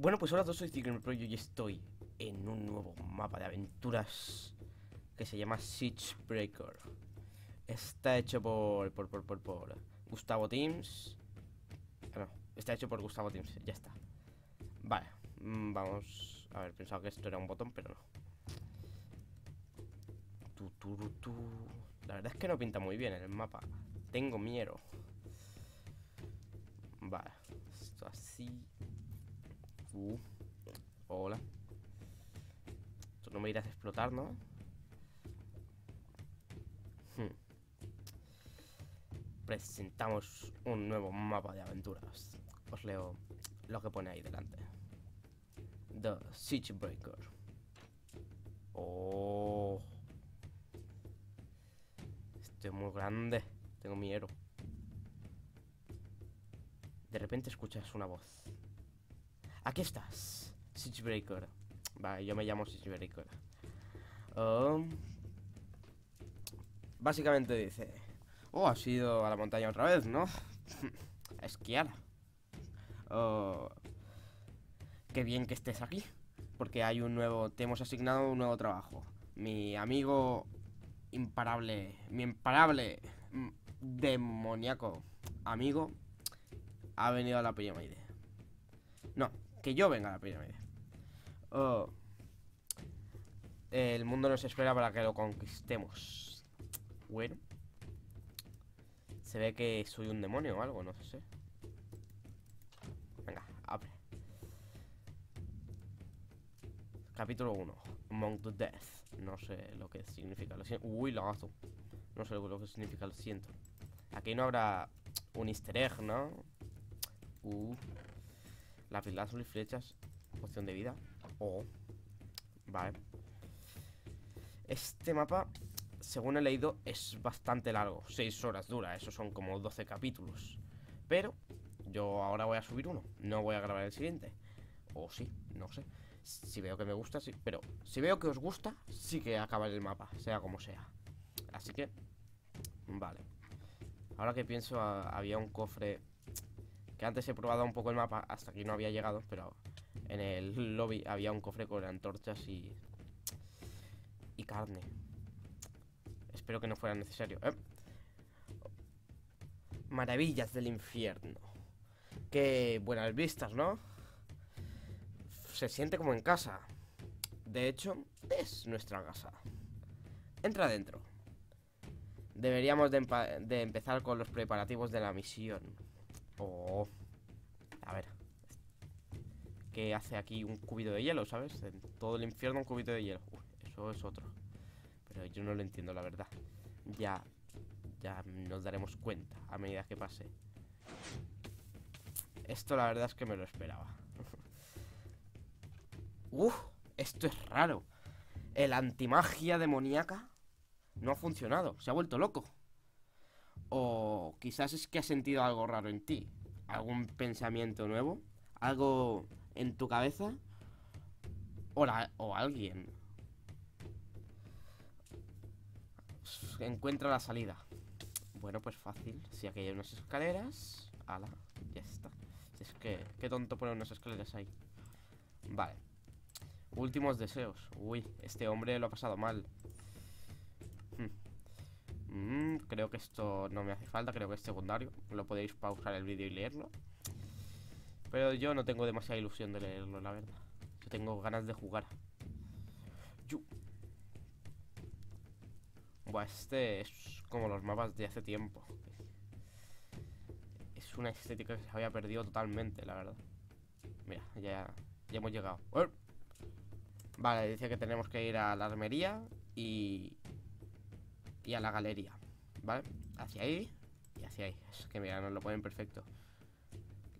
Bueno, pues hola a todos, soy Tigre Pro y hoy estoy en un nuevo mapa de aventuras que se llama Siege Breaker. Está hecho por, por, por, por, por Gustavo Teams. Ah, no, está hecho por Gustavo Teams, ya está. Vale, mm, vamos. A ver, pensaba que esto era un botón, pero no. Tu, tu, tu. La verdad es que no pinta muy bien el mapa. Tengo miedo. Vale, esto así. Uh, hola. Tú no me irás a explotar, ¿no? Hmm. Presentamos un nuevo mapa de aventuras. Os leo lo que pone ahí delante. The Siege Breaker. Oh. Esto es muy grande. Tengo miedo. De repente escuchas una voz. Aquí estás, Siegebreaker. Vale, yo me llamo Siegebreaker. Um, básicamente dice: Oh, has ido a la montaña otra vez, ¿no? a esquiar. Oh, qué bien que estés aquí. Porque hay un nuevo. Te hemos asignado un nuevo trabajo. Mi amigo imparable. Mi imparable mm, demoníaco amigo ha venido a la pirámide. Que yo venga a la pirámide. El mundo nos espera para que lo conquistemos. Bueno. Se ve que soy un demonio o algo, no sé. Venga, abre. Capítulo 1. Among the Death. No sé lo que significa. Lo siento. Uy, lagazo. No sé lo que significa, lo siento. Aquí no habrá un easter egg, ¿no? Uh. Lápiz azul y flechas. Poción de vida. Oh. Vale. Este mapa, según he leído, es bastante largo. 6 horas dura. Eso son como 12 capítulos. Pero yo ahora voy a subir uno. No voy a grabar el siguiente. O sí, no sé. Si veo que me gusta, sí. Pero si veo que os gusta, sí que acabaré el mapa. Sea como sea. Así que... Vale. Ahora que pienso, había un cofre que antes he probado un poco el mapa, hasta aquí no había llegado, pero en el lobby había un cofre con antorchas y... Y carne. Espero que no fuera necesario. ¿eh? Maravillas del infierno. Qué buenas vistas, ¿no? Se siente como en casa. De hecho, es nuestra casa. Entra adentro. Deberíamos de, empezar con los preparativos de la misión. Oh. A ver. ¿Qué hace aquí un cubito de hielo, sabes? En todo el infierno un cubito de hielo. eso es otro. Pero yo no lo entiendo, la verdad. Ya. Ya nos daremos cuenta a medida que pase. Esto la verdad es que me lo esperaba. Uf, esto es raro. El antimagia demoníaca no ha funcionado. Se ha vuelto loco. O quizás es que has sentido algo raro en ti. Algún pensamiento nuevo. Algo en tu cabeza. O, o alguien. Encuentra la salida. Bueno, pues fácil. Si aquí hay unas escaleras. Ala, ya está. es que, qué tonto poner unas escaleras ahí. Vale. Últimos deseos. Uy, este hombre lo ha pasado mal. Mm, creo que esto no me hace falta, creo que es secundario. Lo podéis pausar el vídeo y leerlo. Pero yo no tengo demasiada ilusión de leerlo, la verdad. Yo tengo ganas de jugar. Buah, este es como los mapas de hace tiempo. Es una estética que se había perdido totalmente, la verdad. Mira, ya, ya hemos llegado. Vale, dice que tenemos que ir a la armería y y a la galería, ¿vale? Hacia ahí y hacia ahí. Es que mira, nos lo ponen perfecto.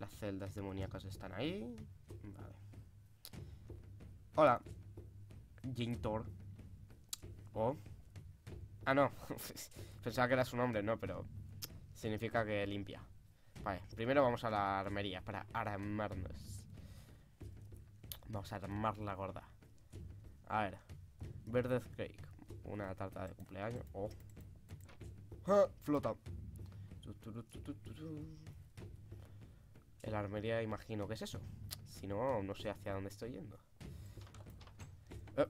Las celdas demoníacas están ahí. Vale. Hola. Jintor. Oh. Ah, no. Pensaba que era su nombre, no, pero significa que limpia. Vale, primero vamos a la armería para armarnos. Vamos a armar la gorda. A ver. Verde cake. Una tarta de cumpleaños. Oh. Flota. El armería, imagino que es eso. Si no, no sé hacia dónde estoy yendo. Eh,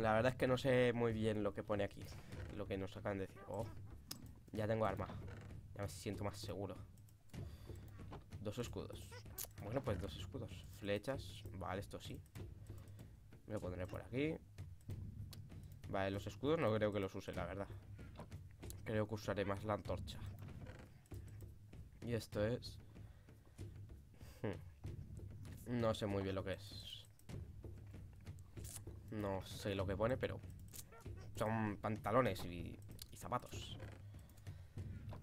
La verdad es que no sé muy bien lo que pone aquí. Lo que nos acaban de decir. Oh, ya tengo arma. Ya me siento más seguro. Dos escudos. Bueno, pues dos escudos. Flechas. Vale, esto sí. Me lo pondré por aquí. Vale, los escudos no creo que los use, la verdad. Creo que usaré más la antorcha. Y esto es... Hmm. No sé muy bien lo que es. No sé lo que pone, pero... Son pantalones y, y zapatos.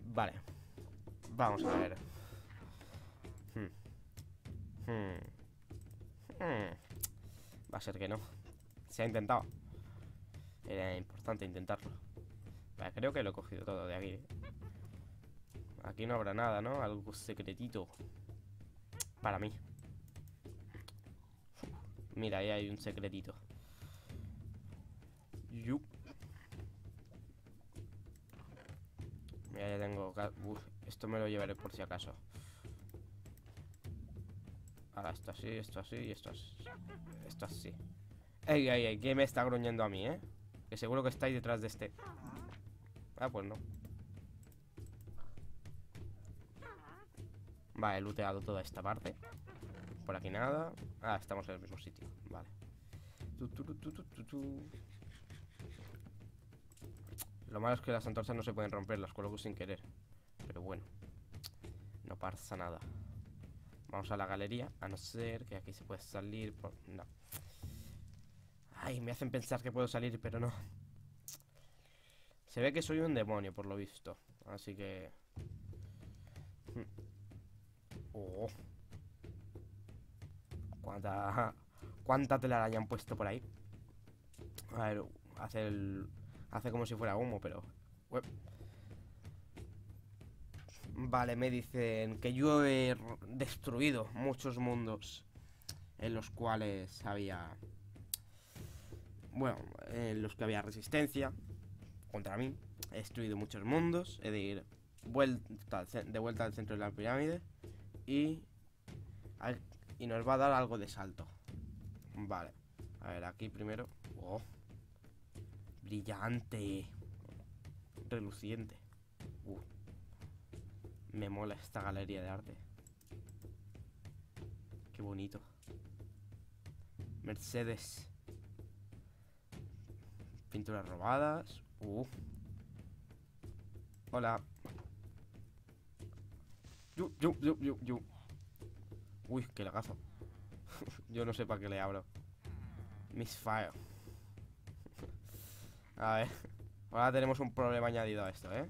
Vale. Vamos a ver. Hmm. Hmm. Va a ser que no. Se ha intentado. Era importante intentarlo. Vale, creo que lo he cogido todo de aquí. ¿eh? Aquí no habrá nada, ¿no? Algo secretito. Para mí. Mira, ahí hay un secretito. Yup. Mira, ya tengo... Esto me lo llevaré por si acaso. Ahora esto así, esto así y esto así. Esto así. Ey, ey, ey, ¿qué me está gruñendo a mí, eh? Que seguro que estáis detrás de este. Ah, pues no. Vale, he looteado toda esta parte. Por aquí nada. Ah, estamos en el mismo sitio. Vale. Lo malo es que las antorchas no se pueden romper, las coloco sin querer. Pero bueno. No pasa nada. Vamos a la galería, a no ser que aquí se puede salir por... No. Ay, me hacen pensar que puedo salir, pero no. Se ve que soy un demonio, por lo visto. Así que... Hmm. Oh. ¿Cuánta... ¿Cuánta telaraña han puesto por ahí? A ver, hace el... Hace como si fuera humo, pero... Vale, me dicen que yo he destruido muchos mundos en los cuales había... Bueno, en los que había resistencia contra mí. He destruido muchos mundos. He de ir de vuelta al centro de la pirámide. Y, y nos va a dar algo de salto. Vale. A ver, aquí primero. Oh. Brillante. Reluciente. Uh. Me mola esta galería de arte. Qué bonito. Mercedes. Pinturas robadas. Hola. Uy, qué lagazo. Yo no sé para qué le abro. Misfire. A ver. Ahora tenemos un problema añadido a esto, ¿eh?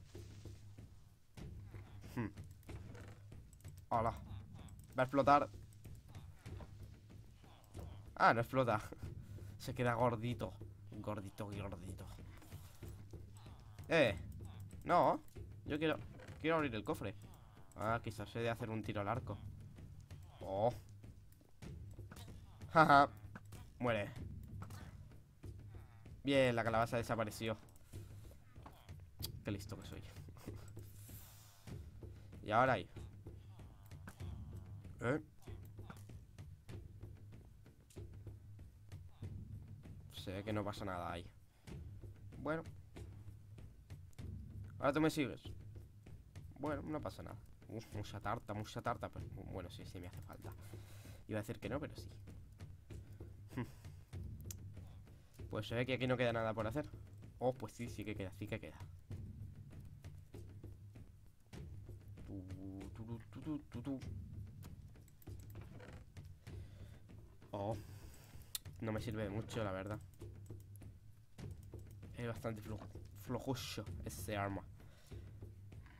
Hmm. Hola. Va a explotar. Ah, no explota. Se queda gordito. Gordito, gordito. Eh. No. Yo quiero. Quiero abrir el cofre. Ah, quizás he de hacer un tiro al arco. Oh. Jaja. Muere. Bien, la calabaza desapareció. Qué listo que soy. y ahora ahí. ¿Eh? Se ve que no pasa nada ahí. Bueno. Ahora tú me sigues. Bueno, no pasa nada. Uf, mucha tarta, mucha tarta. Pero bueno, sí, sí me hace falta. Iba a decir que no, pero sí. Pues se ve que aquí no queda nada por hacer. Oh, pues sí, sí que queda, sí que queda. Oh. No me sirve de mucho, la verdad. Es bastante flo ese arma.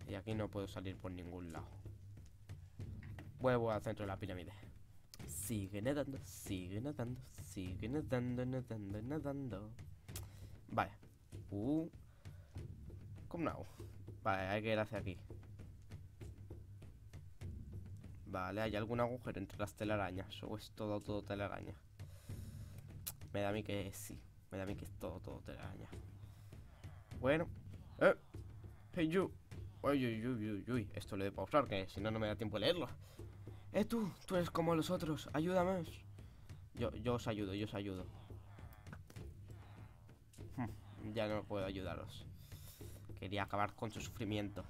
Y aquí no puedo salir por ningún lado. Vuelvo al centro de la pirámide. Sigue nadando, sigue nadando, sigue nadando, nadando, nadando. Vale. Uh. ¿Cómo no? Vale, hay que ir hacia aquí. Vale, ¿hay algún agujero entre las telarañas? ¿O es todo, todo telaraña? Me da a mí que sí. Me da a mí que es todo, todo telaraña. Bueno. ¡Eh! ¡Hey, you! Uy, uy, uy, uy, uy. Esto lo de pausar, que si no, no me da tiempo de leerlo. Eh, tú, tú eres como los otros, ayúdame. Yo, yo os ayudo, yo os ayudo. Hmm, ya no puedo ayudaros. Quería acabar con su sufrimiento.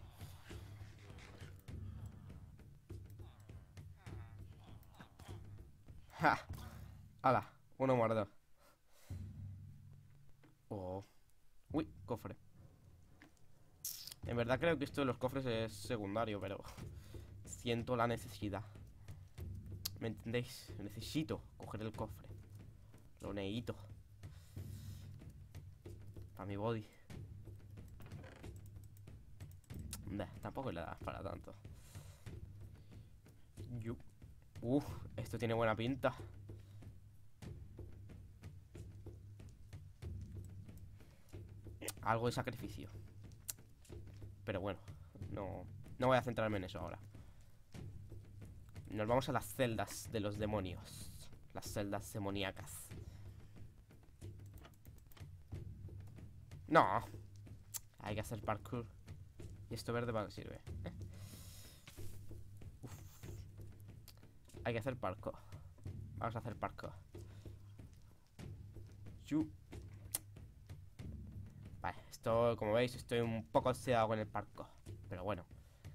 ¡Ja! ¡Hala! Uno muerto. Uy, cofre. En verdad creo que esto de los cofres es secundario, pero siento la necesidad. ¿Me entendéis? Necesito coger el cofre. Lo necesito. Para mi body. tampoco le das para tanto. Uf, esto tiene buena pinta. Algo de sacrificio. Pero bueno, no, no voy a centrarme en eso ahora. Nos vamos a las celdas de los demonios. Las celdas demoníacas. No. Hay que hacer parkour. ¿Y esto verde para qué sirve? ¿Eh? Hay que hacer parkour. Vamos a hacer parkour. Vale, esto, como veis, estoy un poco oxidado con el parkour. Pero bueno,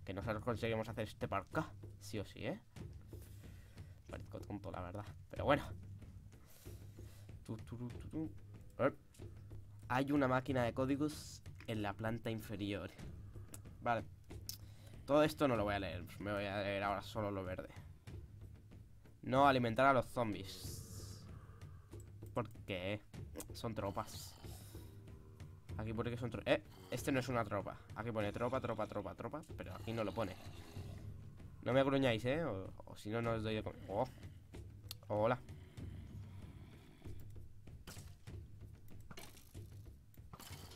que nosotros conseguimos hacer este parkour. Sí o sí, ¿eh? Parezco tonto, la verdad. Pero bueno. Hay una máquina de códigos en la planta inferior. Vale. Todo esto no lo voy a leer. Me voy a leer ahora solo lo verde. No alimentar a los zombies. Porque son tropas. Aquí pone que son tropas. Eh, este no es una tropa. Aquí pone tropa, tropa, tropa, tropa. Pero aquí no lo pone. No me agruñáis, ¿eh? O, si no, no os doy de comer. Oh. Hola.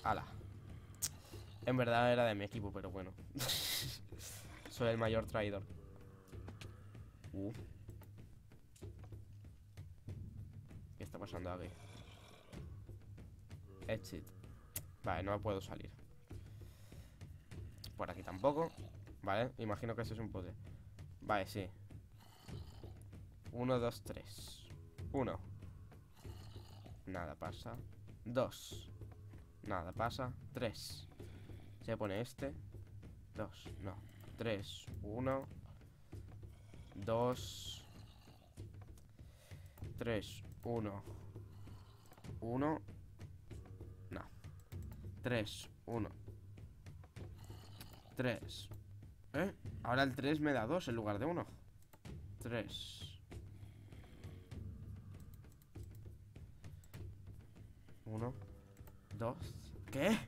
Hala. En verdad era de mi equipo, pero bueno. Soy el mayor traidor. Uh. ¿Qué está pasando aquí? Exit. Vale, no puedo salir. Por aquí tampoco. Vale, imagino que ese es un poder. Vale, sí. Uno, dos, tres. Uno. Nada pasa. Dos. Nada pasa. Tres. Se pone este. Dos. No. Tres. Uno. Dos. Tres. Uno. Uno. No. Tres. Uno. Tres. ¿Eh? Ahora el 3 me da 2 en lugar de 1 3 1 2 ¿Qué?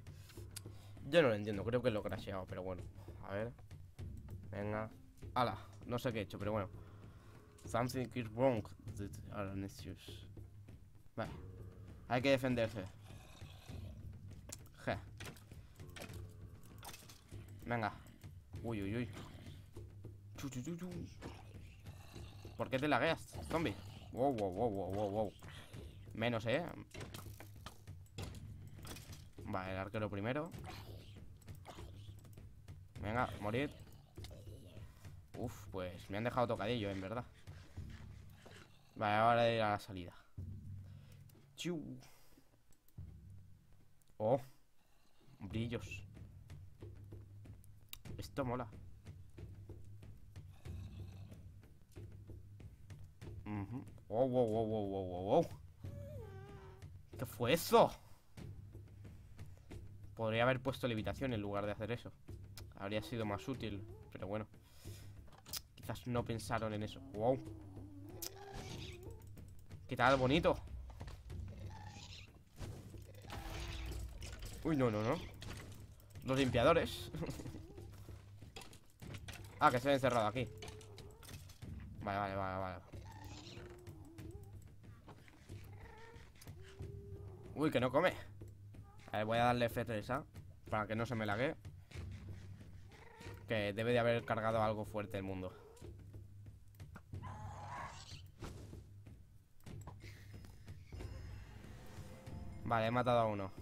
Yo no lo entiendo, creo que lo he crasheado, pero bueno A ver Venga ¡Hala! No sé qué he hecho, pero bueno Something is wrong Vale Hay que defenderse Venga Uy, uy, uy. ¿Por qué te lagueas, zombie? Wow, wow, wow, wow, wow, Menos, ¿eh? Vale, el arquero primero. Venga, morir. Uf, pues me han dejado tocadillo, en verdad. Vale, ahora ir a la salida. Chu. Oh. Brillos. Esto mola. wow, wow, wow, wow, wow, wow. ¿Qué fue eso? Podría haber puesto levitación en lugar de hacer eso. Habría sido más útil, pero bueno. Quizás no pensaron en eso. Wow. ¿Qué tal? Bonito. Uy, no, no, no. Los limpiadores. Ah, que se ha encerrado aquí. Vale, vale, vale, vale. Uy, que no come. A ver, voy a darle F3A Para que no se me lague. Que debe de haber cargado algo fuerte el mundo. Vale, he matado a uno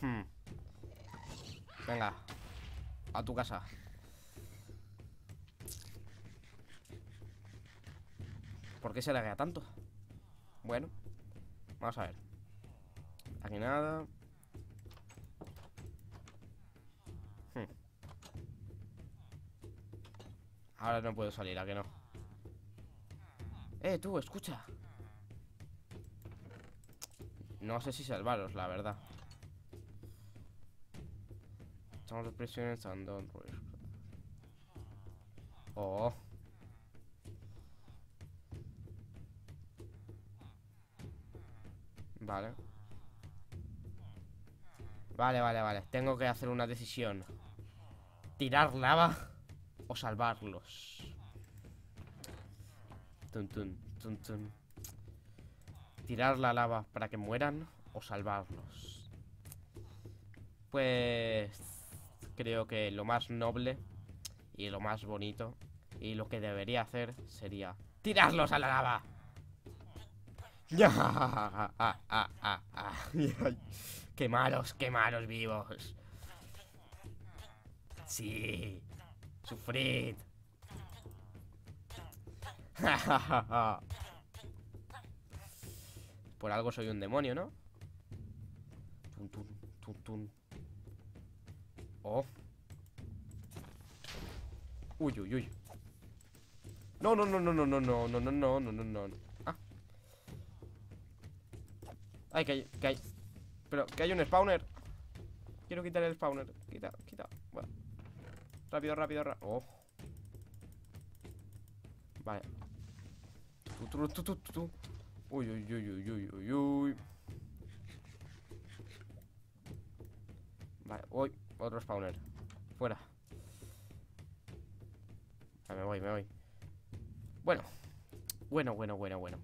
Hmm. Venga, a tu casa. ¿Por qué se laguea tanto? Bueno, vamos a ver. Aquí nada. Hmm. Ahora no puedo salir, ¿a que no? Eh, tú, escucha. No sé si salvaros, la verdad. Estamos los prisioneros andando. Oh. Vale. Vale, vale, vale. Tengo que hacer una decisión. Tirar lava o salvarlos. Tun, tun. Tirar la lava para que mueran o salvarlos. Pues creo que lo más noble y lo más bonito y lo que debería hacer sería tirarlos a la lava. ¡Qué malos, qué malos vivos! Sí, sufrid. Por algo soy un demonio, ¿no? Tun, tun, tun, Oh. Uy, uy, uy. No, no, no, no, no, no, no, no, no, no, no, no, no. Ah. Ay, que hay, que hay. Pero, que hay un spawner. Quiero quitar el spawner. Quita, quita. Bueno. Rápido, rápido, rápido. Oh. Vale. Tu, tu, tu, tu, Uy, uy, uy, uy, uy, uy, uy. Vale, uy. Otro spawner. Fuera. me voy, me voy. Bueno. Bueno, bueno, bueno, bueno.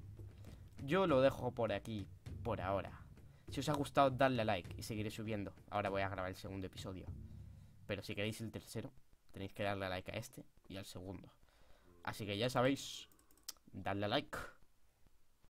Yo lo dejo por aquí, por ahora. Si os ha gustado, dadle a like y seguiré subiendo. Ahora voy a grabar el segundo episodio. Pero si queréis el tercero, tenéis que darle a like a este y al segundo. Así que ya sabéis, dadle a like.